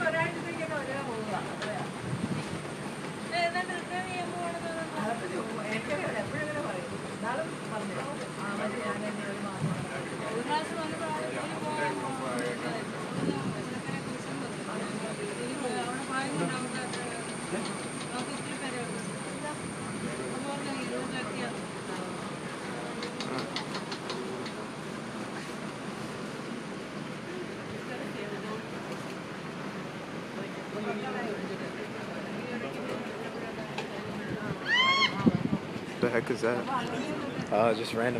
ഒരാഴ്ചത്തേക്കൊക്കെ ഒരാ പോവുക. The heck is that? Uh, just random.